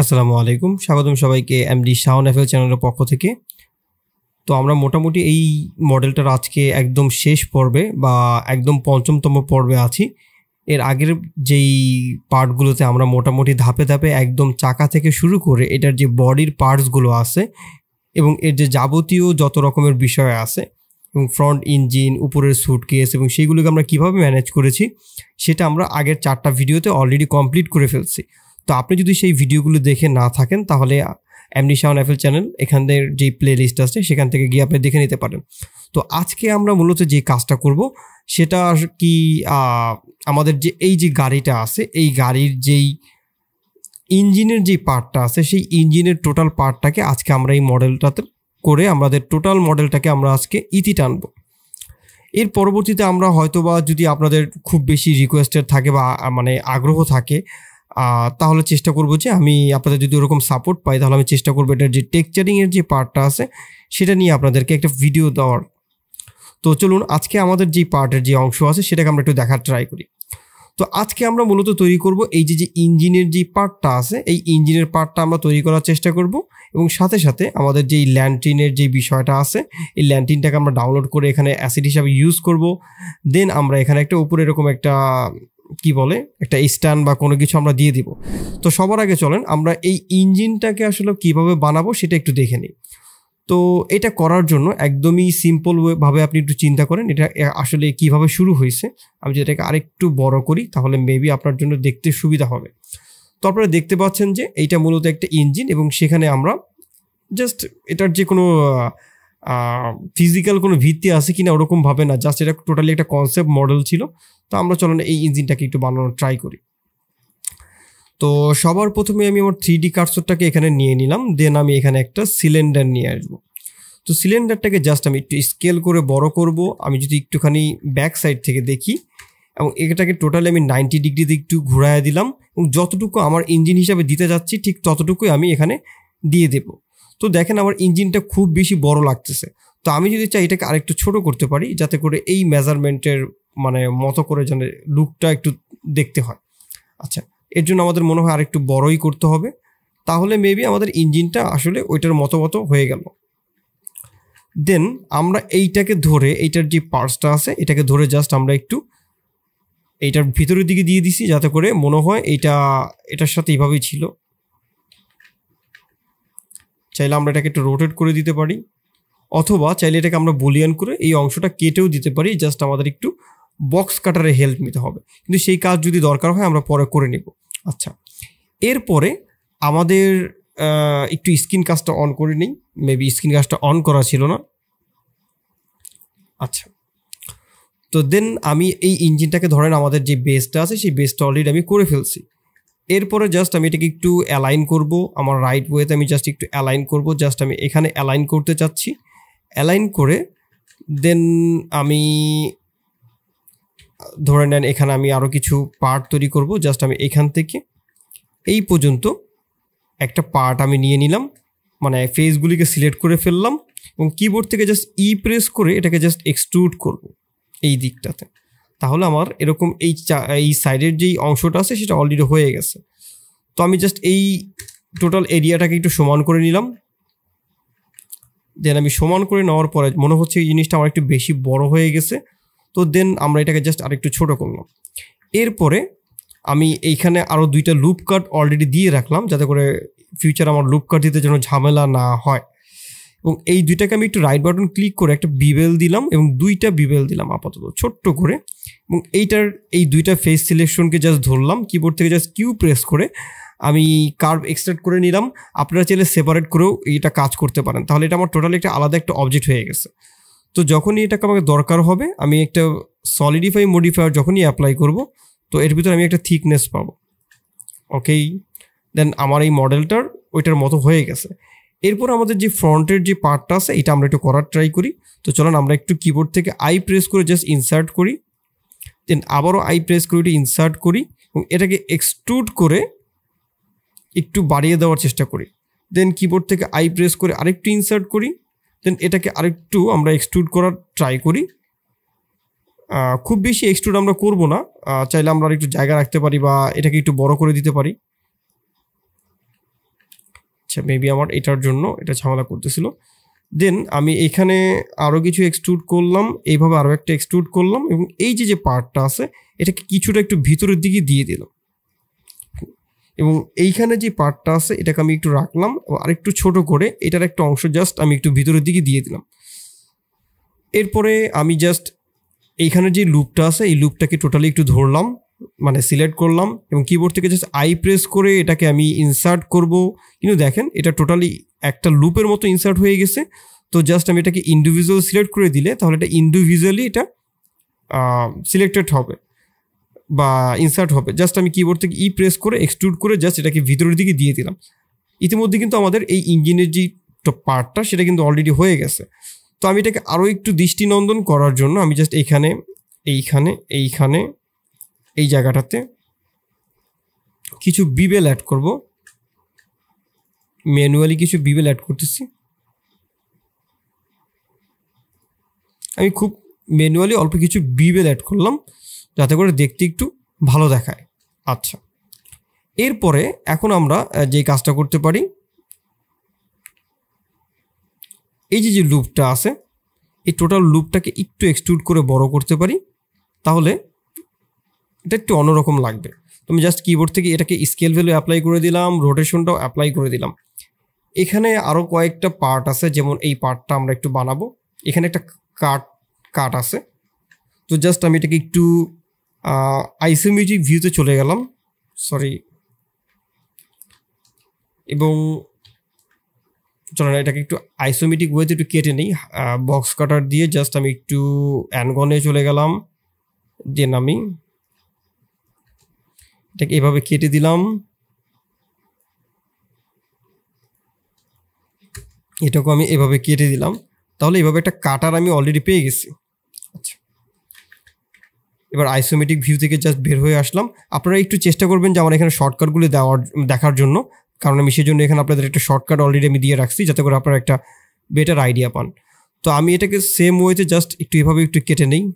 আসসালামু আলাইকুম। স্বাগতম সবাইকে এমডি শাওন এফএল চ্যানেলের পক্ষ থেকে। তো আমরা মোটামুটি এই মডেলটার আজকে একদম শেষ পর্বে বা একদম পঞ্চমতম পর্বে আছি। এর আগের যেই পার্টগুলোতে আমরা মোটামুটি ধাপে ধাপে একদম চাকা থেকে শুরু করে এটার যে বডির পার্টসগুলো আছে এবং এর যে যাবতীয় যত রকমের বিষয় আছে এবং ফ্রন্ট ইঞ্জিন, উপরের সুটকেস এবং সেইগুলোকে আমরা কীভাবে ম্যানেজ করেছি, সেটা আমরা আগের চারটা ভিডিওতে অলরেডি কমপ্লিট করে ফেলছি। তো আপনি যদি সেই ভিডিওগুলো দেখে না থাকেন, তাহলে এমনি শাওন এফএল চ্যানেল এখানের যেই প্লে লিস্ট আছে, সেখান থেকে গিয়ে আপনি দেখে নিতে পারেন। তো আজকে আমরা মূলত যে কাজটা করব, সেটা আর কি আমাদের যে এই যে গাড়িটা আছে, এই গাড়ির যেই ইঞ্জিনের যে পার্টটা আছে, সেই ইঞ্জিনের টোটাল পার্টটাকে আজকে আমরা এই মডেলটাতে করে আমাদের টোটাল মডেলটাকে আমরা আজকে ইতি টানবো। এর পরবর্তীতে আমরা হয়তোবা যদি আপনাদের খুব বেশি রিকোয়েস্টেড থাকে বা মানে আগ্রহ থাকে তাহলে চেষ্টা করব যে আমি আপনাদের যদি ওরকম সাপোর্ট পাই, তাহলে আমি চেষ্টা করব এটার যে টেকচারিংয়ের যে পার্টটা আছে, সেটা নিয়ে আপনাদেরকে একটা ভিডিও দেওয়ার। তো চলুন, আজকে আমাদের যে পার্টের যে অংশ আছে, সেটাকে আমরা একটু দেখার ট্রাই করি। তো আজকে আমরা মূলত তৈরি করব এই যে যে ইঞ্জিনের যে পার্টটা আছে, এই ইঞ্জিনের পার্টটা আমরা তৈরি করার চেষ্টা করব এবং সাথে সাথে আমাদের যেই ল্যান্টিনের যে বিষয়টা আছে, এই ল্যান্টিনটাকে আমরা ডাউনলোড করে এখানে অ্যাসিড হিসাবে ইউজ করব। দেন আমরা এখানে একটা উপরে এরকম একটা কি বলে? একটা স্ট্যান্ড বা কোনো কিছু আমরা দিয়ে দিব। তো সবার আগে চলেন, আমরা এই ইঞ্জিনটাকে আসলে কীভাবে বানাবো সেটা একটু দেখে নিই। তো এটা করার জন্য একদমই সিম্পল ভাবে আপনি একটু চিন্তা করেন, এটা আসলে কীভাবে শুরু হয়েছে। আমি যদি এটাকে আরেকটু বড় করি, তাহলে মেবি আপনার জন্য দেখতে সুবিধা হবে। তারপরে দেখতে পাচ্ছেন যে, এইটা মূলত একটা ইঞ্জিন এবং সেখানে আমরা জাস্ট এটার যে কোনো ফিজিক্যাল কোনো ভিত্তি আছে কিনা ওরকম ভাবে না জাস্ট এটা টোটালি একটা কনসেপ্ট মডেল ছিল। তো আমরা চলেন এই ইঞ্জিনটাকে একটু বানানোর ট্রাই করি। তো সবার প্রথমে আমি আমার থ্রি ডি কার্সরটাকে এখানে নিয়ে নিলাম দেন আমি এখানে একটা সিলিন্ডার নিয়ে আসব। তো সিলিন্ডারটাকে জাস্ট আমি একটু স্কেল করে বড় করব, আমি যদি একটুখানি ব্যাক সাইড থেকে দেখি, এবং এটাকে টোটালি আমি নাইনটি ডিগ্রিতে একটু ঘুরাইয়া দিলাম, এবং যতটুকু আমার ইঞ্জিন হিসাবে দিতে যাচ্ছি, ঠিক ততটুকুই আমি এখানে দিয়ে দেব। তো দেখেন আমার ইঞ্জিনটা খুব বেশি বড় লাগতেছে। তো আমি যদি চাই এটাকে আরেকটু ছোট করতে পারি, যাতে করে এই মেজারমেন্টের মানে মতো করে যেন লুকটা একটু দেখতে হয়। আচ্ছা এর জন্য আমাদের মনে হয় আরেকটু বড়ই করতে হবে। তাহলে মেবি আমাদের ইঞ্জিনটা আসলে ওইটার মতো মতো হয়ে গেল। দেন আমরা এইটাকে ধরে, এইটার যে পার্টসটা আছে, এটাকে ধরে জাস্ট আমরা একটু এইটার ভিতরের দিকে দিয়ে দিছি, যাতে করে মনে হয় এইটা, এটার সাথে এইভাবেই ছিল। চাইলে আমরা এটাকে একটু রোটেট করে দিতে পারি। অথবা চাইলে এটাকে আমরা বলিয়ান করে এই অংশটা কেটেও দিতে পারি জাস্ট আমাদের একটু বক্স কাটারে হেল্প নিতে হবে। কিন্তু সেই কাজ যদি দরকার হয়, আমরা পরে করে নেব। আচ্ছা এরপরে আমাদের একটু স্ক্রিন কাজটা অন করে নিই। মেবি স্ক্রিন কাজটা অন করা ছিল না। আচ্ছা তো দেন আমি এই ইঞ্জিনটাকে ধরেন আমাদের যে বেসটা আছে, সেই বেসটা অলরেডি আমি করে ফেলছি। এরপরে জাস্ট আমি এটাকে একটু অ্যালাইন করব, আমার রাইট ওয়েতে আমি জাস্ট একটু অ্যালাইন করব জাস্ট আমি এখানে অ্যালাইন করতে চাচ্ছি। অ্যালাইন করে দেন আমি, ধরে নেন এখানে আমি আরও কিছু পার্ট তৈরি করব জাস্ট আমি এখান থেকে। এই পর্যন্ত একটা পার্ট আমি নিয়ে নিলাম মানে ফেসগুলিকে সিলেক্ট করে ফেললাম এবং কিবোর্ড থেকে জাস্ট ই প্রেস করে এটাকে জাস্ট এক্সট্রুড করব, এই দিকটাতে। তাহলে আমার এরকম এই এই সাইডের যেই অংশটা আছে সেটা অলরেডি হয়ে গেছে। তো আমি জাস্ট এই টোটাল এরিয়াটাকে একটু সমান করে নিলাম। দেন আমি সমান করে নেওয়ার পরে মনে হচ্ছে এই জিনিসটা আমার একটু বেশি বড় হয়ে গেছে। তো দেন আমরা এটাকে জাস্ট আরেকটু ছোট করলাম। এরপরে আমি এইখানে আরও দুইটা লুপ কাট অলরেডি দিয়ে রাখলাম, যাতে করে ফিউচার আমার লুপ কাট দিতে যেন ঝামেলা না হয়। এবং এই দুইটাকে আমি একটু রাইট বাটন ক্লিক করে একটা বিবেল দিলাম এবং দুইটা বিবেল দিলাম আপাতত, ছোট্ট করে। এবং এইটার, এই দুইটা ফেস সিলেকশনকে জাস্ট ধরলাম কিবোর্ড থেকে জাস্ট কিউ প্রেস করে আমি কার্ভ এক্সট্রাক্ট করে নিলাম। আপনারা চাইলে সেপারেট করেও এটা কাজ করতে পারেন। তাহলে এটা আমার টোটালি একটা আলাদা একটা অবজেক্ট হয়ে গেছে। তো যখনই এটাকে আমাকে দরকার হবে, আমি একটা সলিডিফাই মডিফায়ার যখনই অ্যাপ্লাই করব, তো এর ভিতরে আমি একটা থিকনেস পাবো। ওকেই দেন আমার এই মডেলটার ওইটার মতো হয়ে গেছে। এরপর আমাদের যে ফ্রন্টের যে পার্টটা আছে, এটা আমরা একটু করার ট্রাই করি। তো চলুন, আমরা একটু কিবোর্ড থেকে আই প্রেস করে জাস্ট ইনসার্ট করি। দেন আবারও আই প্রেস করে এটা ইনসার্ট করি এবং এটাকে এক্সট্রুড করে একটু বাড়িয়ে দেওয়ার চেষ্টা করি। দেন কিবোর্ড থেকে আই প্রেস করে আরেকটু ইনসার্ট করি। দেন এটাকে আরেকটু আমরা এক্সট্রুড করার ট্রাই করি। খুব বেশি এক্সট্রুড আমরা করব না। চাইলে আমরা একটু জায়গা রাখতে পারি বা এটাকে একটু বড় করে দিতে পারি। মেবি আমার এটার জন্য এটা ঝামেলা করতেছিল। দেন আমি এখানে আরও কিছু এক্সট্রুড করলাম, এইভাবে আরও একটা এক্সট্রুড করলাম এবং এই যে যে পার্টটা আছে, এটাকে কিছুটা একটু ভিতরের দিকে দিয়ে দিলাম। এবং এইখানে যে পার্টটা আছে, এটাকে আমি একটু রাখলাম আরেকটু ছোট করে এটার একটা অংশ জাস্ট আমি একটু ভিতরের দিকে দিয়ে দিলাম। এরপরে আমি জাস্ট এইখানে যে লুপটা আছে, এই লুপটাকে টোটালি একটু ধরলাম। মানে সিলেক্ট করলাম এবং কিবোর্ড থেকে জাস্ট আই প্রেস করে এটাকে আমি ইনসার্ট করব। কিন্তু দেখেন, এটা টোটালি একটা লুপের মতো ইনসার্ট হয়ে গেছে। তো জাস্ট আমি এটাকে ইন্ডিভিজুয়াল সিলেক্ট করে দিলে তাহলে এটা ইন্ডিভিজুয়ালি এটা সিলেক্টেড হবে বা ইনসার্ট হবে। জাস্ট আমি কিবোর্ড থেকে ই প্রেস করে এক্সট্রুড করে জাস্ট এটাকে ভিতরের দিকে দিয়ে দিলাম। ইতিমধ্যে কিন্তু আমাদের এই ইঞ্জিনের যে পার্টটা সেটা কিন্তু অলরেডি হয়ে গেছে। তো আমি এটাকে আরও একটু দৃষ্টিনন্দন করার জন্য আমি জাস্ট এইখানে এইখানে এইখানে এই জায়গাটাতে কিছু বিবেল অ্যাড করব। ম্যানুয়ালি কিছু বিবেল অ্যাড করতেছি। আমি খুব ম্যানুয়ালি অল্প কিছু বিবেল অ্যাড করলাম, যাতে করে দেখতে একটু ভালো দেখায়। আচ্ছা এরপরে এখন আমরা যে কাজটা করতে পারি, এই যে যে লুপটা আছে, এই টোটাল লুপটাকে একটু এক্সট্রুড করে বড় করতে পারি, তাহলে এটা একটু অন্যরকম লাগবে। তো আমি জাস্ট কিবোর্ড থেকে এটাকে স্কেল ভ্যালু অ্যাপ্লাই করে দিলাম রোটেশনটাও অ্যাপ্লাই করে দিলাম। এখানে আরও কয়েকটা পার্ট আছে, যেমন এই পার্টটা আমরা একটু বানাবো। এখানে একটা কাট কাট আছে। তো জাস্ট আমি এটাকে একটু আইসোমেট্রিক ভিউতে চলে গেলাম। সরি এবং চলো না, এটাকে একটু আইসোমেটিক ওয়েতে একটু কেটে নিই। বক্স কাটার দিয়ে জাস্ট আমি একটু অ্যানগনে চলে গেলাম। দেন আমি এটাকে এভাবে কেটে দিলাম। এটাকে আমি এভাবে কেটে দিলাম। তাহলে এভাবে একটা কাটার আমি অলরেডি পেয়ে গেছি। আচ্ছা। এবার আইসোমেটিক ভিউ থেকে জাস্ট বের হয়ে আসলাম। আপনারা একটু চেষ্টা করবেন যে আমার এখানে শর্টকাটগুলি দেওয়ার, দেখার জন্য। কারণ আমি সেই জন্য এখানে আপনাদের একটা শর্টকাট অলরেডি আমি দিয়ে রাখছি, যাতে করে আপনারা একটা বেটার আইডিয়া পান। তো আমি এটাকে সেম ওয়েতে জাস্ট একটু এভাবে একটু কেটে নেই।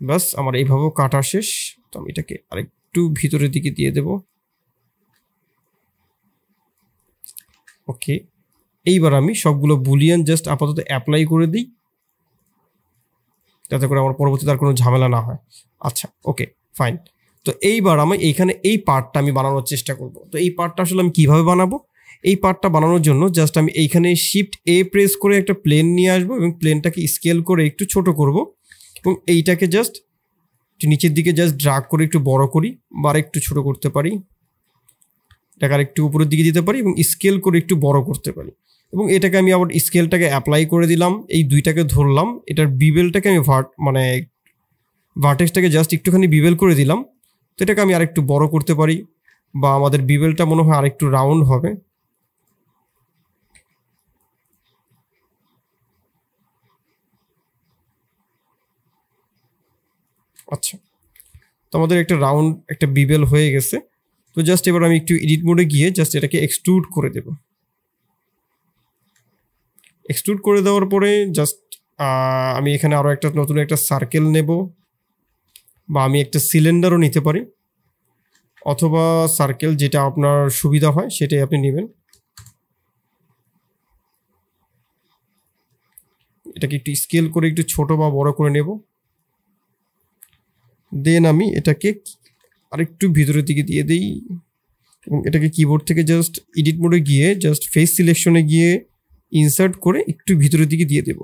বাস, আমার এইভাবেও কাটা শেষ। তো আমি এটাকে আরেকটু ভিতরের দিকে দিয়ে দেব। ওকে, এইবার আমি সবগুলো বুলিয়ান জাস্ট আপাতত অ্যাপ্লাই করে দিই। যাতে করে আমার পরবর্তীতে আর কোনো ঝামেলা না হয়। আচ্ছা ওকে ফাইন তো এইবার আমি এইখানে এই পার্টটা আমি বানানোর চেষ্টা করব। তো এই পার্টটা আসলে আমি কীভাবে বানাবো? এই পার্টটা বানানোর জন্য জাস্ট আমি এইখানে শিফট এ প্রেস করে একটা প্লেন নিয়ে আসব এবং প্লেনটাকে স্কেল করে একটু ছোট করব। এবং এইটাকে জাস্ট একটু নিচের দিকে জাস্ট ড্রাগ করে একটু বড় করি বা একটু ছোট করতে পারি, এটাকে আর একটু উপরের দিকে দিতে পারি এবং স্কেল করে একটু বড় করতে পারি। এবং এটাকে আমি আবার স্কেলটাকে অ্যাপ্লাই করে দিলাম, এই দুইটাকে ধরলাম, এটার বিবেলটাকে আমি ভার্ট মানে ভার্টেক্সটাকে জাস্ট একটুখানি বিবেল করে দিলাম, তো এটাকে আমি আরেকটু বড় করতে পারি বা আমাদের বিবেলটা মনে হয় আরেকটু রাউন্ড হবে। আচ্ছা। তো আমাদের একটা রাউন্ড একটা বিবেল হয়ে গেছে। তো জাস্ট এবার আমি একটু এডিট মোডে গিয়ে জাস্ট এটাকে এক্সট্রুড করে দেব। এক্সট্রুড করে দেওয়ার পরে জাস্ট আমি এখানে আরও একটা নতুন একটা সার্কেল নেব। বা আমি একটা সিলিন্ডারও নিতে পারি। অথবা সার্কেল যেটা আপনার সুবিধা হয়, সেটাই আপনি নেবেন। এটাকে একটু স্কেল করে একটু ছোট বা বড় করে নেব। দেন আমি এটাকে আরেকটু ভিতরের দিকে দিয়ে দিই এবং এটাকে কিবোর্ড থেকে জাস্ট এডিট মোডে গিয়ে জাস্ট ফেস সিলেকশনে গিয়ে ইনসার্ট করে একটু ভিতরের দিকে দিয়ে দেব।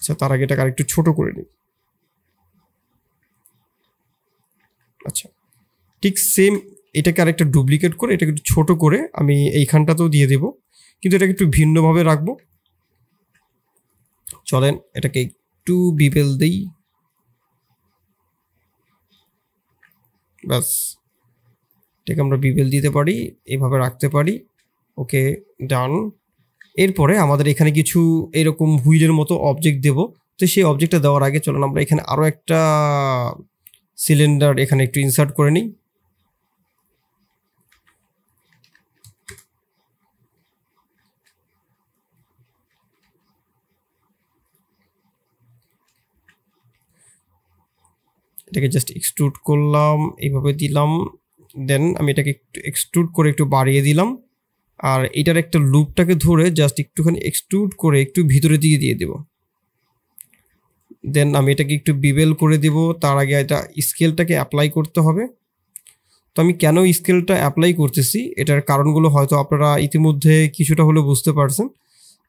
আচ্ছা তার আগে এটাকে আরেকটু ছোট করে নিই। আচ্ছা ঠিক সেম এটাকে আরেকটা ডুপ্লিকেট করে এটাকে একটু ছোট করে আমি এইখানটাতেও দিয়ে দেব, কিন্তু এটাকে একটু ভিন্নভাবে রাখব। চলেন, এটাকে একটু বিবেল দিই। ব্যাস। এটাকে আমরা বিবেল দিতে পারি, এভাবে রাখতে পারি। ওকে, ডান। এরপরে আমাদের এখানে কিছু এরকম হুইলের মতো অবজেক্ট দেব। তো সেই অবজেক্টটা দেওয়ার আগে চলুন আমরা এখানে আরও একটা সিলিন্ডার এখানে একটু ইনসার্ট করে নিই। এটাকে জাস্ট এক্সট্রুড করলাম, এইভাবে দিলাম। দেন আমি এটাকে একটু এক্সট্রুড করে একটু বাড়িয়ে দিলাম। আর এটার একটা লুপটাকে ধরে জাস্ট একটুখানি এক্সট্রুড করে একটু ভিতরে দিকে দিয়ে দেব। দেন আমি এটাকে একটু বিবেল করে দেব। তার আগে এটা স্কেলটাকে অ্যাপ্লাই করতে হবে। তো আমি কেন স্কেলটা অ্যাপ্লাই করতেছি? এটার কারণগুলো হয়তো আপনারা ইতিমধ্যে কিছুটা হলেও বুঝতে পারছেন।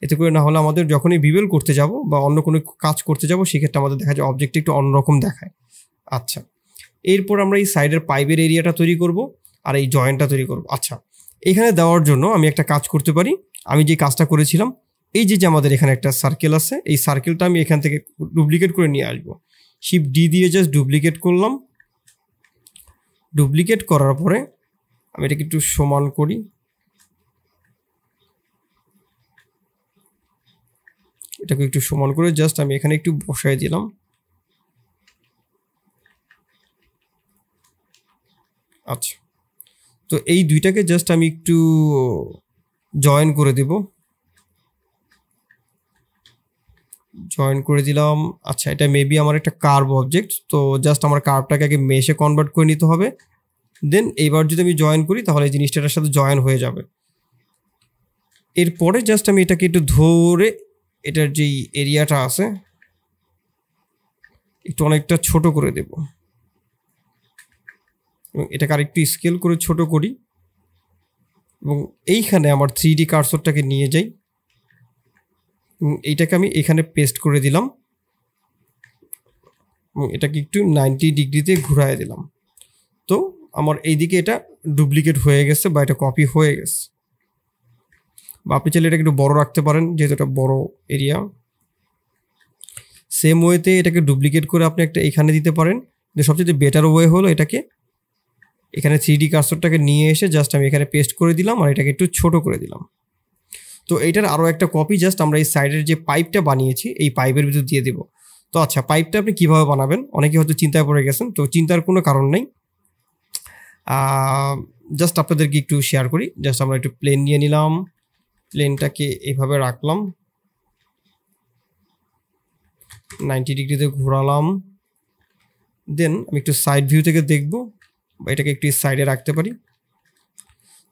এতে করে না হলে আমাদের যখনই বিবেল করতে যাব বা অন্য কোনো কাজ করতে যাব, সেক্ষেত্রে আমাদের দেখা যায় অবজেক্ট একটু অন্যরকম দেখায়। আচ্ছা। এরপর আমরা এই সাইডের পাইপের এরিয়াটা তৈরি করব আর এই জয়েন্টটা তৈরি করব। আচ্ছা এখানে দেওয়ার জন্য আমি একটা কাজ করতে পারি। আমি যে কাজটা করেছিলাম, এই যে যে আমাদের এখানে একটা সার্কেল আছে, এই সার্কেলটা আমি এখান থেকে ডুপ্লিকেট করে নিয়ে আসব। শিপ ডি দিয়ে জাস্ট ডুপ্লিকেট করলাম। ডুপ্লিকেট করার পরে আমি এটাকে একটু সমান করি। এটাকে একটু সমান করে জাস্ট আমি এখানে একটু বসাই দিলাম। আচ্ছা। তো এই দুইটাকে জাস্ট আমি একটু জয়েন করে দেব। জয়েন করে দিলাম। আচ্ছা এটা মেবি আমার একটা কার্ভ অবজেক্ট তো জাস্ট আমার কার্ভটাকে আগে মেশে কনভার্ট করে নিতে হবে। দেন এইবার যদি আমি জয়েন করি, তাহলে এই জিনিসটার সাথে জয়েন হয়ে যাবে। এরপরে জাস্ট আমি এটাকে একটু ধরে, এটার যেই এরিয়াটা আছে, একটু অনেকটা ছোট করে দেব। এবং এটাকে আরেকটু স্কেল করে ছোট করি। এবং এইখানে আমার থ্রি ডি কার্সরটাকে নিয়ে যাই। এইটাকে আমি এখানে পেস্ট করে দিলাম। এবং এটাকে একটু নাইনটি ডিগ্রিতে ঘুরাই দিলাম। তো আমার এইদিকে এটা ডুপ্লিকেট হয়ে গেছে বা এটা কপি হয়ে গেছে। বা আপনি চাইলে এটাকে একটু বড় রাখতে পারেন, যেহেতু এটা বড় এরিয়া সেম ওয়েতে এটাকে ডুপ্লিকেট করে আপনি একটা এখানে দিতে পারেন। যে সবচেয়ে বেটার ওয়ে হলো এটাকে এখানে থ্রি ডি কার্সরটাকে নিয়ে এসে জাস্ট আমি এখানে পেস্ট করে দিলাম আর এটাকে একটু ছোট করে দিলাম। তো এইটার আরও একটা কপি জাস্ট আমরা এই সাইডের যে পাইপটা বানিয়েছি, এই পাইপের ভিতর দিয়ে দেবো। তো আচ্ছা পাইপটা আপনি কীভাবে বানাবেন? অনেকে হয়তো চিন্তায় পড়ে গেছেন, তো চিন্তার কোনো কারণ নেই। জাস্ট আপনাদেরকে একটু শেয়ার করি। জাস্ট আমরা একটু প্লেন নিয়ে নিলাম। প্লেনটাকে এভাবে রাখলাম। নাইনটি ডিগ্রিতে ঘোরালাম। দেন আমি একটু সাইড ভিউ থেকে দেখব। এটাকে একটু সাইডে রাখতে পারি।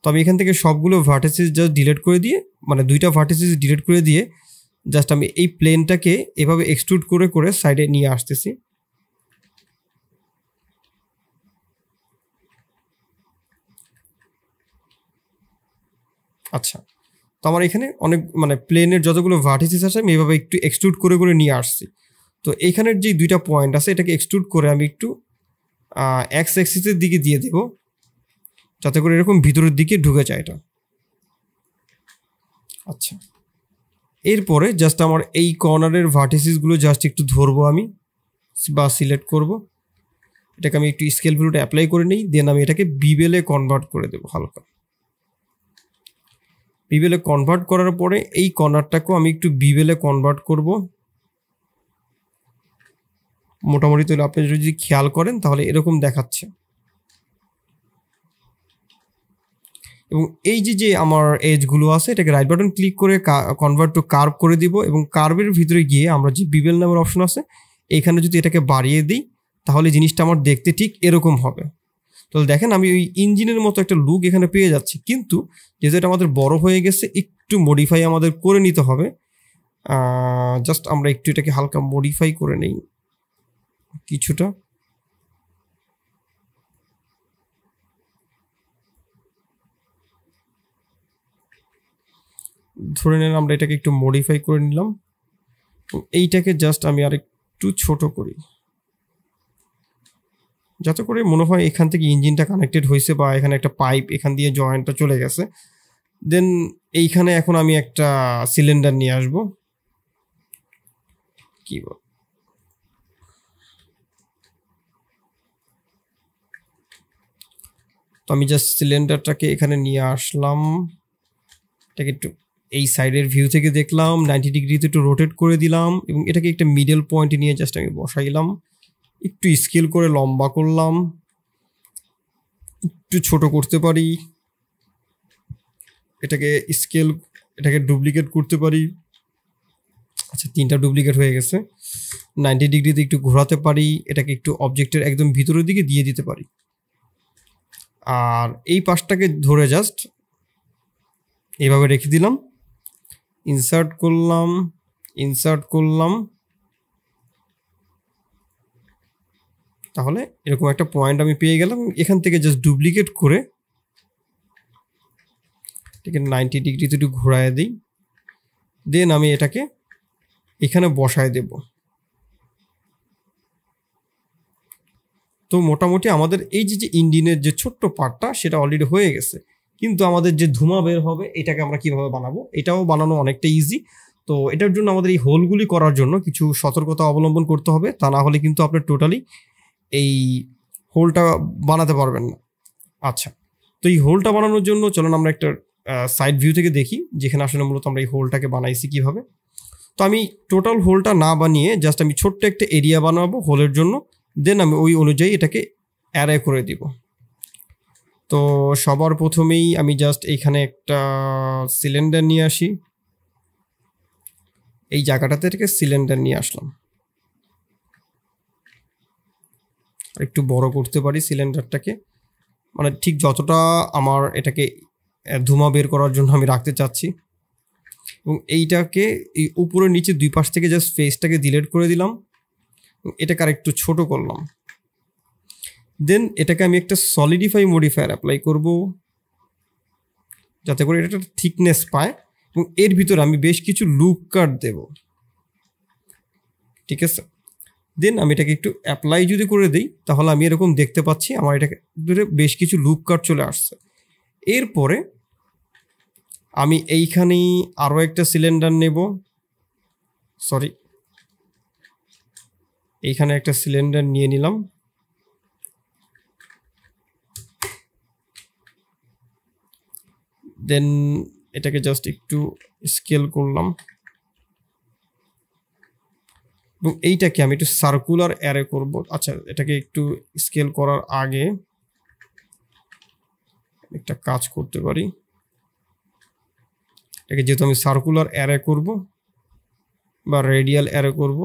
তো আমি এখান থেকে সবগুলো ভার্টিসিস জাস্ট ডিলিট করে দিয়ে মানে দুইটা ভার্টিসিস ডিলিট করে দিয়ে জাস্ট আমি এই প্লেনটাকে এভাবে এক্সট্রুড করে করে সাইডে নিয়ে আসতেছি। আচ্ছা তো আমার এখানে অনেক মানে প্লেনের যতগুলো ভার্টিসিস আছে, আমি এভাবে একটু এক্সট্রুড করে করে নিয়ে আসছি। তো এখানের যে দুইটা পয়েন্ট আছে, এটাকে এক্সট্রুড করে আমি একটু এক্স এক্সিসের দিকে দিয়ে দেব, যাতে করে এরকম ভিতরের দিকে ঢুকে যায় এটা। আচ্ছা। এরপরে জাস্ট আমার এই কর্নারের ভার্টিসিসগুলো জাস্ট একটু ধরবো আমি, বা সিলেক্ট করব। এটাকে আমি একটু স্কেল ভিউটা অ্যাপ্লাই করে নিই দেন আমি এটাকে বিবেলে কনভার্ট করে দেবো হালকা। বিবেলে কনভার্ট করার পরে এই কর্নারটাকেও আমি একটু বিবেলে কনভার্ট করব। মোটামুটি তাহলে আপনি যদি খেয়াল করেন তাহলে এরকম দেখাচ্ছে। এবং এই যে যে আমার এজগুলো আছে, এটাকে রাইট বাটন ক্লিক করে কনভার্ট টু কার্ভ করে দিব এবং কার্ভের ভিতরে গিয়ে আমরা যে বিবেল নামের অপশন আছে, এখানে যদি এটাকে বাড়িয়ে দিই, তাহলে জিনিসটা আমার দেখতে ঠিক এরকম হবে। তাহলে দেখেন আমি ওই ইঞ্জিনের মতো একটা লুক এখানে পেয়ে যাচ্ছি। কিন্তু যেহেতু এটা আমাদের বড় হয়ে গেছে, একটু মডিফাই আমাদের করে নিতে হবে। জাস্ট আমরা একটু এটাকে হালকা মডিফাই করে নেই। কিছুটা। ধরে নেন আমরা এটাকে একটু মডিফাই করে নিলাম। এইটাকে জাস্ট আমি আর একটু ছোট করি। যাতে করে মনে হয় এখান থেকে ইঞ্জিনটা কানেক্টেড হয়েছে বা এখানে একটা পাইপ এখান দিয়ে জয়েন্টটা চলে গেছে। দেন এইখানে এখন আমি একটা সিলিন্ডার নিয়ে আসব। কি বল? আমি জাস্ট সিলিন্ডারটাকে এখানে নিয়ে আসলাম। এটাকে একটু এই সাইডের ভিউ থেকে দেখলাম নাইনটি ডিগ্রিতে একটু রোটেট করে দিলাম এবং এটাকে একটা মিডল পয়েন্টে নিয়ে জাস্ট আমি বসাইলাম। একটু স্কেল করে লম্বা করলাম। একটু ছোট করতে পারি। এটাকে স্কেল এটাকে ডুপ্লিকেট করতে পারি। আচ্ছা তিনটা ডুপ্লিকেট হয়ে গেছে। নাইনটি ডিগ্রিতে একটু ঘোরাতে পারি। এটাকে একটু অবজেক্টের একদম ভিতরের দিকে দিয়ে দিতে পারি। আর এই পাশটাকে ধরে জাস্ট এইভাবে রেখে দিলাম। ইনসার্ট করলাম ইনসার্ট করলাম। তাহলে এরকম একটা পয়েন্ট আমি পেয়ে গেলাম। এখান থেকে জাস্ট ডুপ্লিকেট করে ঠিক আছে নাইনটি ডিগ্রিতে একটু ঘোরায় দিই। দেন আমি এটাকে এখানে বসায় দেব। তো মোটামুটি আমাদের এই যে যে ইঞ্জিনের যে ছোট্ট পার্টটা, সেটা অলরেডি হয়ে গেছে। কিন্তু আমাদের যে ধুমা বের হবে, এটাকে আমরা কীভাবে বানাবো? এটাও বানানো অনেকটা ইজি তো এটার জন্য আমাদের এই হোলগুলি করার জন্য কিছু সতর্কতা অবলম্বন করতে হবে। তা না হলে কিন্তু আপনার টোটালি এই হোলটা বানাতে পারবেন না। আচ্ছা তো এই হোলটা বানানোর জন্য চলুন আমরা একটা সাইড ভিউ থেকে দেখি, যেখানে আসলে মূলত আমরা এই হোলটাকে বানাইছি কীভাবে। তো আমি টোটাল হোলটা না বানিয়ে জাস্ট আমি ছোট্ট একটা এরিয়া বানাবো হোলের জন্য। দেন আমি ওই অনুযায়ী এটাকে অ্যারে করে দিব। তো সবার প্রথমেই আমি জাস্ট এইখানে একটা সিলিন্ডার নিয়ে আসি। এই জায়গাটাতে থেকে সিলিন্ডার নিয়ে আসলাম। আর একটু বড় করতে পারি সিলিন্ডারটাকে মানে ঠিক যতটা আমার এটাকে ধুমা বের করার জন্য আমি রাখতে চাচ্ছি। এবং এইটাকে এই উপরে নিচে দুই পাশ থেকে জাস্ট ফেসটাকে ডিলেট করে দিলাম। এটাকে আর একটু ছোট করলাম। দেন এটাকে আমি একটা সলিডিফাই মডিফায়ার অ্যাপ্লাই করব, যাতে করে এটা থিকনেস পায় এবং এর ভিতরে আমি বেশ কিছু লুপ কাট দেব। ঠিক আছে? দেন আমি এটাকে একটু অ্যাপ্লাই যদি করে দিই, তাহলে আমি এরকম দেখতে পাচ্ছি আমার এটাকে ধরে বেশ কিছু লুপ কাট চলে আসছে। এরপরে আমি এইখানেই আরও একটা সিলিন্ডার নেব। সরি এইখানে একটা সিলিন্ডার নিয়ে নিলাম। দেন এটাকে জাস্ট একটু স্কেল করলাম। এবং এইটাকে আমি একটু সার্কুলার অ্যারে করব। আচ্ছা এটাকে একটু স্কেল করার আগে একটা কাজ করতে পারি। এটাকে যেহেতু আমি সার্কুলার অ্যারে করব বা রেডিয়াল অ্যারে করব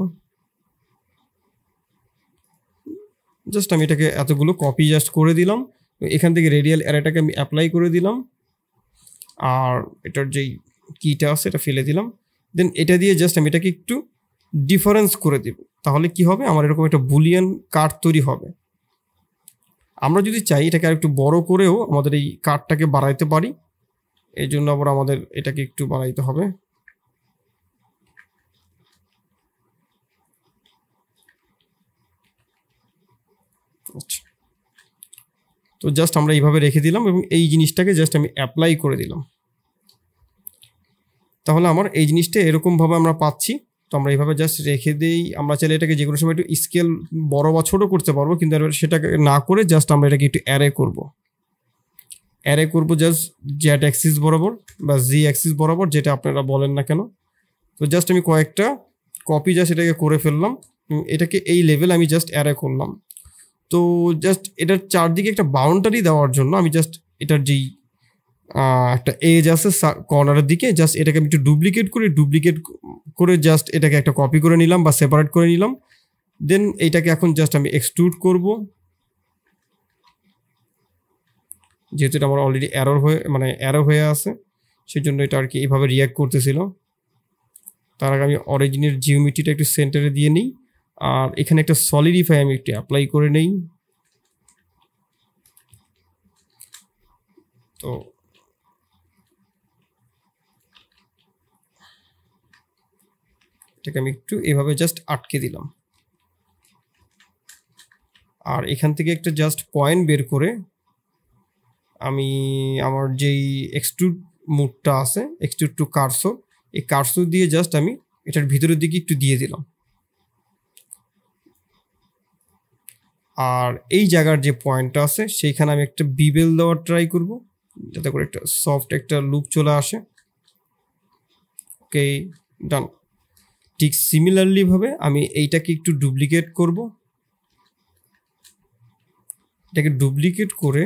জাস্ট আমি এটাকে এতগুলো কপি জাস্ট করে দিলাম। এখান থেকে রেডিয়াল অ্যারেটাকে আমি অ্যাপ্লাই করে দিলাম। আর এটার যেই কিটা আছে, এটা ফেলে দিলাম। দেন এটা দিয়ে জাস্ট আমি এটাকে একটু ডিফারেন্স করে দিব। তাহলে কি হবে? আমার এরকম একটা বুলিয়ান কার্ড তৈরি হবে। আমরা যদি চাই এটাকে আর একটু বড় করেও আমাদের এই কার্ডটাকে বাড়াইতে পারি এই জন্য আবার আমাদের এটাকে একটু বাড়াইতে হবে। আচ্ছা। তো জাস্ট আমরা এইভাবে রেখে দিলাম এবং এই জিনিসটাকে জাস্ট আমি অ্যাপ্লাই করে দিলাম। তাহলে আমার এই জিনিসটা এরকমভাবে আমরা পাচ্ছি। তো আমরা এইভাবে জাস্ট রেখে দিই। আমরা চাইলে এটাকে যে কোনো সময় একটু স্কেল বড় বা ছোটো করতে পারব, কিন্তু সেটাকে না করে জাস্ট আমরা এটাকে একটু অ্যারে করব। অ্যারে করব জাস্ট জ্যাট অ্যাক্সিস বরাবর বা জি অ্যাক্সিস বরাবর, যেটা আপনারা বলেন না কেন। তো জাস্ট আমি কয়েকটা কপি জাস্ট এটাকে করে ফেললাম। এটাকে এই লেভেল আমি জাস্ট অ্যারে করলাম। তো জাস্ট এটার চারদিকে একটা বাউন্ডারি দেওয়ার জন্য আমি জাস্ট এটার যেই একটা এজ আছে কর্নারের দিকে জাস্ট এটাকে আমি একটু ডুপ্লিকেট করে ডুপ্লিকেট করে জাস্ট এটাকে একটা কপি করে নিলাম বা সেপারেট করে নিলাম। দেন এইটাকে এখন জাস্ট আমি এক্সট্রুড করব। যেহেতু এটা আমার অলরেডি অ্যারোর হয়ে মানে অ্যারো হয়ে আছে সেই জন্য এটা আর কি এইভাবে রিয়াক্ট করতেছিল। তার আগে আমি অরিজিনের জিওমিটিটা একটু সেন্টারে দিয়ে নিই। আর এখানে একটা সলিডিফাই আমি একটু অ্যাপ্লাই করে নেই। তো এটাকে আমি একটু এভাবে জাস্ট আটকে দিলাম। আর এখান থেকে একটা জাস্ট পয়েন্ট বের করে আমি আমার যেই এক্সট্রুড মুডটা আছে এক্সট্রুড টু কারসো এই কারসো দিয়ে জাস্ট আমি এটার ভিতরের দিকে একটু দিয়ে দিলাম। আর এই জায়গার যে পয়েন্টটা আছে, সেইখানে আমি একটা বিবেল দেওয়ার ট্রাই করব। যাতে করে একটা সফট একটা লুক চলে আসে। ওকে ডান ঠিক সিমিলারলিভাবে আমি এইটাকে একটু ডুপ্লিকেট করব। এটাকে ডুপ্লিকেট করে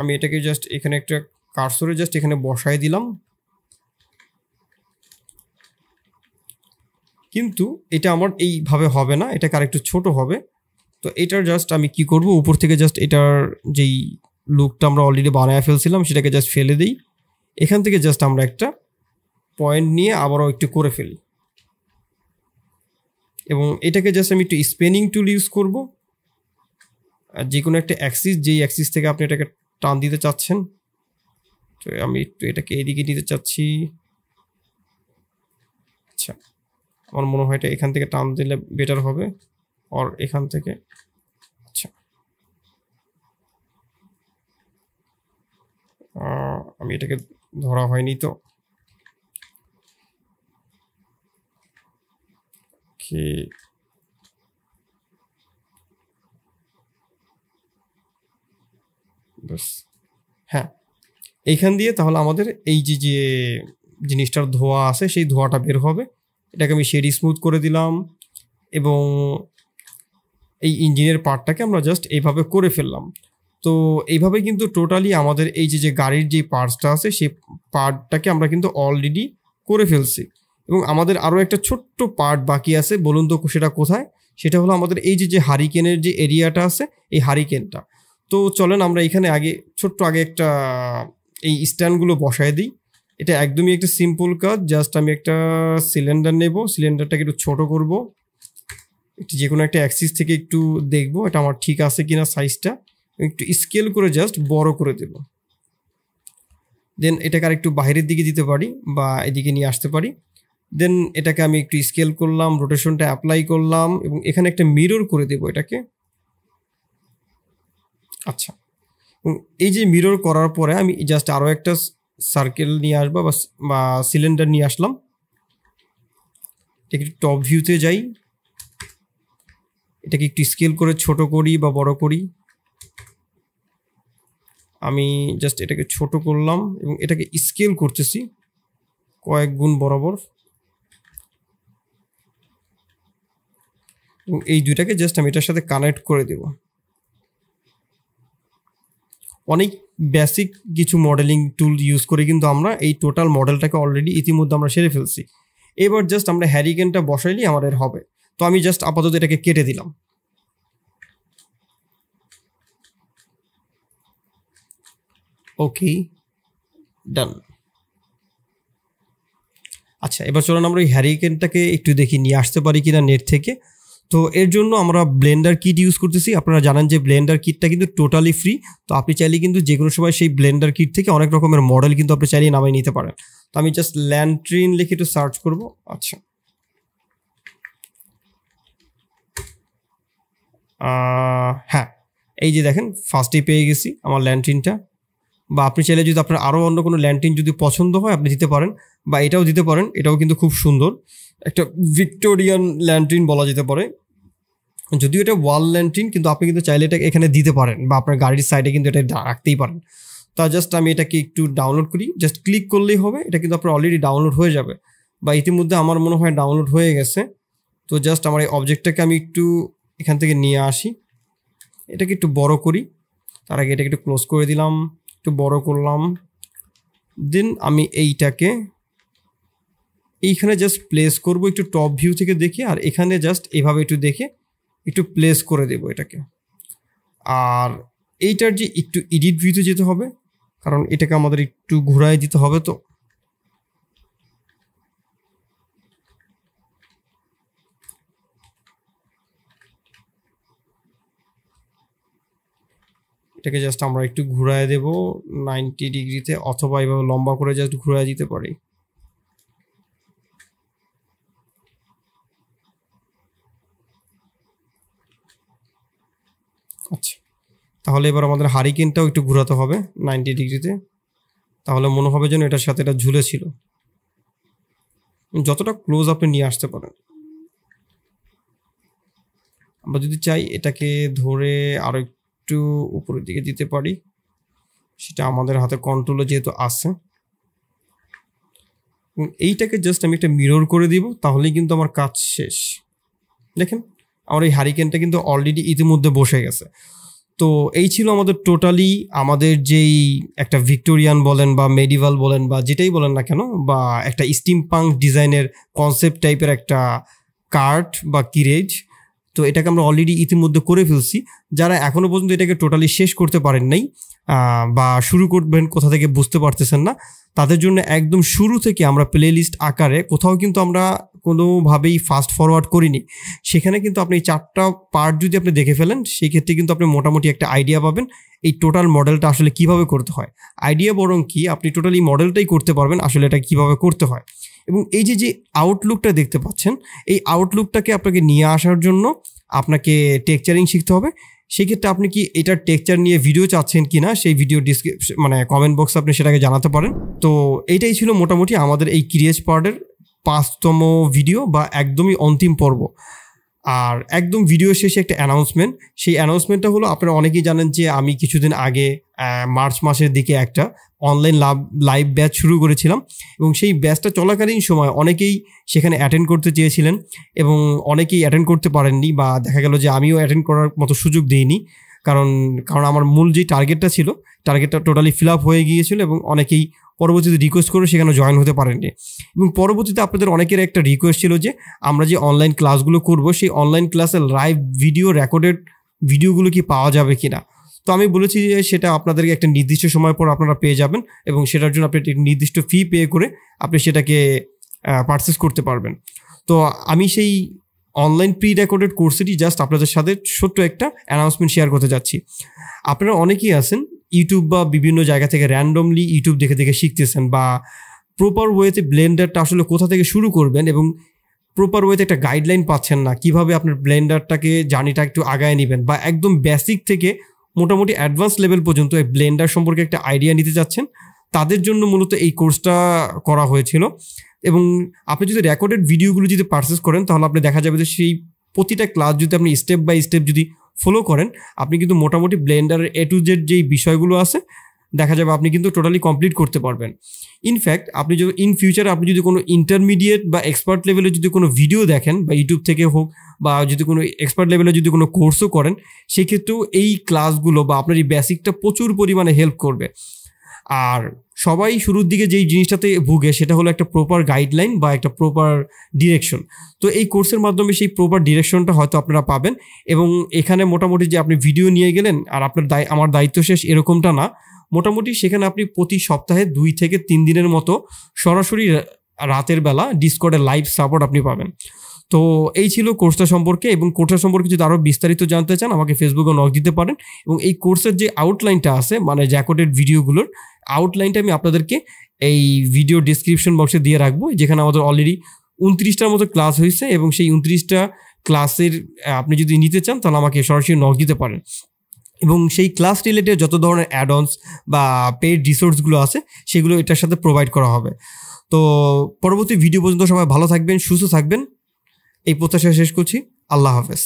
আমি এটাকে জাস্ট এখানে একটা কার্সরে জাস্ট এখানে বসায় দিলাম। কিন্তু এটা আমার এইভাবে হবে না, এটাকে আরেকটু ছোট হবে। তো এটার জাস্ট আমি কি করব, উপর থেকে জাস্ট এটার যেই লুকটা আমরা অলরেডি বানায় ফেলছিলাম, সেটাকে জাস্ট ফেলে দিই। এখান থেকে জাস্ট আমরা একটা পয়েন্ট নিয়ে আবারও একটু করে ফেলি। এবং এটাকে জাস্ট আমি একটু স্পেনিং টুল ইউজ করব। আর যে কোনো একটা অ্যাক্সিস যেই অ্যাক্সিস থেকে আপনি এটাকে টান দিতে চাচ্ছেন, তো আমি একটু এটাকে এদিকে নিতে চাচ্ছি। আচ্ছা। আমার মনে হয় এটা এখান থেকে টান দিলে বেটার হবে। আর এখান থেকে আচ্ছা। আমি এটাকে ধরা হয়নি তো। ব্যাস। হ্যাঁ। এইখান দিয়ে তাহলে আমাদের এই যে যে জিনিসটার ধোয়া আছে, সেই ধোয়াটা বের হবে। এটাকে আমি শেডি স্মুথ করে দিলাম এবং এই ইঞ্জিনের পার্টটাকে আমরা জাস্ট এইভাবে করে ফেললাম। তো এইভাবে কিন্তু টোটালি আমাদের এই যে যে গাড়ির যে পার্টসটা আছে, সেই পার্টটাকে আমরা কিন্তু অলরেডি করে ফেলছি। এবং আমাদের আরও একটা ছোট্ট পার্ট বাকি আছে, বলুন তো সেটা কোথায়? সেটা হলো আমাদের এই যে যে হারিকেনের যে এরিয়াটা আছে, এই হারিকেনটা তো চলেন আমরা এখানে আগে, ছোট্ট আগে একটা, এই স্ট্যান্ডগুলো বসায় দিই। এটা একদমই একটা সিম্পল কাজ জাস্ট আমি একটা সিলিন্ডার নেব সিলিন্ডারটাকে একটু ছোট করব। একটু যে কোনো একটা অ্যাক্সিস থেকে একটু দেখব, এটা আমার ঠিক আছে কিনা সাইজটা একটু স্কেল করে জাস্ট বড় করে দেব। দেন এটাকে আর একটু বাইরের দিকে দিতে পারি বা এদিকে নিয়ে আসতে পারি। দেন এটাকে আমি একটু স্কেল করলাম রোটেশনটা অ্যাপ্লাই করলাম এবং এখানে একটা মিরর করে দেব এটাকে। আচ্ছা। এই যে মিরর করার পরে আমি জাস্ট আরও একটা সার্কেল নিয়ে আসব বা সিলিন্ডার নিয়ে আসলাম। এটাকে টপ ভিউতে যাই। এটাকে একটু স্কেল করে ছোট করি বা বড় করি। আমি জাস্ট এটাকে ছোট করলাম এবং এটাকে স্কেল করতেছি। কয়েক গুণ বরাবর। এবং এই দুইটাকে জাস্ট আমি এটার সাথে কানেক্ট করে দেব। অনেক বেসিক কিছু মডেলিং টুল ইউজ করে কিন্তু আমরা এই টোটাল মডেলটাকে অলরেডি ইতিমধ্যে আমরা সেরে ফেলছি। এবার জাস্ট আমরা হ্যারিকেনটা বসাইলেই আমাদের হবে। তো আমি জাস্ট আপাতত এটাকে কেটে দিলাম। ওকে ডান আচ্ছা এবার চলুন আমরা ওই হ্যারিকেনটাকে একটু দেখি, নিয়ে আসতে পারি কিনা নেট থেকে। তো এর জন্য আমরা ব্লেন্ডার কিট ইউজ করতেছি। আপনারা জানেন যে ব্লেন্ডার কিটটা কিন্তু টোটালি ফ্রি তো আপনি চাইলে কিন্তু যে কোনো সময় সেই ব্লেন্ডার কিট থেকে অনেক রকমের মডেল কিন্তু আপনি চাইলে নামাই নিতে পারেন। তো আমি জাস্ট ল্যান্ট্রিন লিখে একটু সার্চ করব। আচ্ছা। হ্যাঁ এই যে দেখেন ফার্স্টেই পেয়ে গেছি আমার ল্যান্ট্রিনটা বা আপনি চাইলে যদি আপনার আরও অন্য কোনো ল্যান্ট্রিন যদি পছন্দ হয়, আপনি দিতে পারেন। বা এটাও দিতে পারেন, এটাও কিন্তু খুব সুন্দর। একটা ভিক্টোরিয়ান ল্যান্ট্রিন বলা যেতে পারে। যদিও এটা ওয়াল ল্যান্ট্রিন কিন্তু আপনি কিন্তু চাইলে এটা এখানে দিতে পারেন বা আপনার গাড়ির সাইডে কিন্তু এটা রাখতেই পারেন। তা জাস্ট আমি এটাকে একটু ডাউনলোড করি। জাস্ট ক্লিক করলেই হবে, এটা কিন্তু আপনার অলরেডি ডাউনলোড হয়ে যাবে। বা ইতিমধ্যে আমার মনে হয় ডাউনলোড হয়ে গেছে। তো জাস্ট আমার এই অবজেক্টটাকে আমি একটু এখান থেকে নিয়ে আসি। এটাকে একটু বড় করি। তার আগে এটাকে একটু ক্লোজ করে দিলাম, একটু বড় করলাম। দেন আমি এইটাকে এইখানে জাস্ট প্লেস করব, একটু টপ ভিউ থেকে দেখে, আর এখানে জাস্ট এভাবে একটু দেখে একটু প্লেস করে দেব এটাকে। আর এইটার যে একটু এডিট ভিউতে যেতে হবে, কারণ এটাকে আমাদের একটু ঘুরায় দিতে হবে তো। এটাকে জাস্ট আমরা একটু ঘুরায় দেব নাইনটি ডিগ্রিতে অথবা এভাবে লম্বা করে জাস্ট ঘুরায় দিতে পারি আচ্ছা তাহলে এবার আমাদের হারিকেনটাও একটু ঘোরাতে হবে নাইনটি ডিগ্রিতে। তাহলে মনে হবে যেন এটার সাথে এটা ঝুলে ছিল যতটা ক্লোজ আপনি নিয়ে আসতে পারেন। আমরা যদি চাই এটাকে ধরে আরও একটু উপরের দিকে দিতে পারি, সেটা আমাদের হাতে কন্ট্রোলে যেহেতু আছে। এইটাকে জাস্ট আমি একটা মিরর করে দিব, তাহলেই কিন্তু আমার কাজ শেষ। দেখেন, আমার এই হারিকেনটা কিন্তু অলরেডি ইতিমধ্যে বসে গেছে। তো এই ছিল আমাদের টোটালি আমাদের যেই একটা ভিক্টোরিয়ান বলেন বা মেডিভাল বলেন বা যেটাই বলেন না কেন বা একটা স্টিম পাঙ্ক ডিজাইনের কনসেপ্ট টাইপের একটা কার্ট বা কিরেজ তো এটাকে আমরা অলরেডি ইতিমধ্যে করে ফেলছি। যারা এখনও পর্যন্ত এটাকে টোটালি শেষ করতে পারেন নাই বা শুরু করবেন কোথা থেকে বুঝতে পারতেছেন না, তাদের জন্য একদম শুরু থেকে আমরা প্লে লিস্ট আকারে কোথাও কিন্তু আমরা কোনোভাবেই ফাস্ট ফরওয়ার্ড করিনি। সেখানে কিন্তু আপনি চারটা পার্ট যদি আপনি দেখে ফেলেন, সেই ক্ষেত্রে কিন্তু আপনি মোটামুটি একটা আইডিয়া পাবেন এই টোটাল মডেলটা আসলে কীভাবে করতে হয়। আইডিয়া বরং কি, আপনি টোটালি মডেলটাই করতে পারবেন আসলে এটা কীভাবে করতে হয়। এবং এই যে যে আউটলুকটা দেখতে পাচ্ছেন, এই আউটলুকটাকে আপনাকে নিয়ে আসার জন্য আপনাকে টেকচারিং শিখতে হবে। সেক্ষেত্রে আপনি কি এটার টেকচার নিয়ে ভিডিও চাচ্ছেন কি না সেই ভিডিও ডিসক্রিপশন মানে কমেন্ট বক্সে আপনি সেটাকে জানাতে পারেন। তো এইটাই ছিল মোটামুটি আমাদের এই ক্রিয়েজ পার্টের পাঁচতম ভিডিও বা একদমই অন্তিম পর্ব। আর একদম ভিডিও শেষে একটা অ্যানাউন্সমেন্ট সেই অ্যানাউন্সমেন্টটা হলো, আপনারা অনেকেই জানেন যে আমি কিছুদিন আগে মার্চ মাসের দিকে একটা অনলাইন লাভ লাইভ ব্যাচ শুরু করেছিলাম। এবং সেই ব্যাচটা চলাকালীন সময় অনেকেই সেখানে অ্যাটেন্ড করতে চেয়েছিলেন এবং অনেকেই অ্যাটেন্ড করতে পারেননি বা দেখা গেল যে আমিও অ্যাটেন্ড করার মতো সুযোগ দিইনি। কারণ কারণ আমার মূল যে টার্গেটটা ছিল টার্গেটটা টোটালি ফিল আপ হয়ে গিয়েছিল এবং অনেকেই পরবর্তীতে রিকোয়েস্ট করে সেখানে জয়েন হতে পারেননি। এবং পরবর্তীতে আপনাদের অনেকের একটা রিকোয়েস্ট ছিল যে, আমরা যে অনলাইন ক্লাসগুলো করব, সেই অনলাইন ক্লাসের লাইভ ভিডিও রেকর্ডেড ভিডিওগুলো কি পাওয়া যাবে কি না তো আমি বলেছি যে, সেটা আপনাদেরকে একটা নির্দিষ্ট সময় পর আপনারা পেয়ে যাবেন এবং সেটার জন্য আপনি একটি নির্দিষ্ট ফি পে করে আপনি সেটাকে পারচেস করতে পারবেন। তো আমি সেই অনলাইন প্রি রেকর্ডেড কোর্সেরই জাস্ট আপনাদের সাথে ছোট্ট একটা অ্যানাউন্সমেন্ট শেয়ার করতে যাচ্ছি। আপনারা অনেকেই আছেন ইউটিউব বা বিভিন্ন জায়গা থেকে র্যান্ডমলি ইউটিউব দেখে দেখে শিখতেছেন বা প্রপার ওয়েতে ব্লেন্ডারটা আসলে কোথা থেকে শুরু করবেন এবং প্রপার ওয়েতে একটা গাইডলাইন পাচ্ছেন না, কীভাবে আপনার ব্লেন্ডারটাকে জার্নিটা একটু আগায় নেবেন বা একদম বেসিক থেকে মোটামুটি অ্যাডভান্স লেভেল পর্যন্ত এই ব্লেন্ডার সম্পর্কে একটা আইডিয়া নিতে যাচ্ছেন, তাদের জন্য মূলত এই কোর্সটা করা হয়েছিল। এবং আপনি যদি রেকর্ডেড ভিডিওগুলো যদি পারচেস করেন, তাহলে আপনি দেখা যাবে যে সেই প্রতিটা ক্লাস যদি আপনি স্টেপ বাই স্টেপ যদি ফলো করেন। আপনি কিন্তু মোটামুটি ব্লেন্ডারের এ টু জেড যেই বিষয়গুলো আছে, দেখা যাবে আপনি কিন্তু টোটালি কমপ্লিট করতে পারবেন। ইনফ্যাক্ট আপনি যদি ইন ফিউচারে আপনি যদি কোনো ইন্টারমিডিয়েট বা এক্সপার্ট লেভেলে যদি কোনো ভিডিও দেখেন, বা ইউটিউব থেকে হোক, বা যদি কোনো এক্সপার্ট লেভেলে যদি কোনো কোর্সও করেন, সেক্ষেত্রেও এই ক্লাসগুলো বা আপনার এই বেসিকটা প্রচুর পরিমাণে হেল্প করবে। আর সবাই শুরুর দিকে যেই জিনিসটাতে ভুগে সেটা হলো একটা প্রপার গাইডলাইন বা একটা প্রপার ডিরেকশন তো এই কোর্সের মাধ্যমে সেই প্রপার ডিরেকশনটা হয়তো আপনারা পাবেন এবং এখানে মোটামুটি যে আপনি ভিডিও নিয়ে গেলেন আর আপনার দায়, আমার দায়িত্ব শেষ এরকমটা না। মোটামুটি সেখানে আপনি প্রতি সপ্তাহে দুই থেকে তিন দিনের মতো সরাসরি রাতের বেলা ডিসকর্ডের লাইভ সাপোর্ট আপনি পাবেন। তো এই ছিল কোর্সটা সম্পর্কে এবং কোর্সটা সম্পর্কে যদি আরও বিস্তারিত জানতে চান আমাকে ফেসবুকে নক দিতে পারেন এবং এই কোর্সের যে আউটলাইনটা আছে মানে জ্যাকোটেড ভিডিওগুলোর আউটলাইনটা আমি আপনাদেরকে এই ভিডিও ডিসক্রিপশন বক্সে দিয়ে রাখব, যেখানে আমাদের অলরেডি উনত্রিশটার মতো ক্লাস হয়েছে এবং সেই উনত্রিশটা ক্লাসের আপনি যদি নিতে চান, তাহলে আমাকে সরাসরি নক দিতে পারেন। এবং সেই ক্লাস রিলেটেড যত ধরনের অ্যাডঅনস বা পেড রিসোর্সগুলো আছে, সেগুলো এটার সাথে প্রোভাইড করা হবে। তো পরবর্তী ভিডিও পর্যন্ত সবাই ভালো থাকবেন, সুস্থ থাকবেন। এই প্রত্যাশা শেষ করছি। আল্লাহ হাফেজ।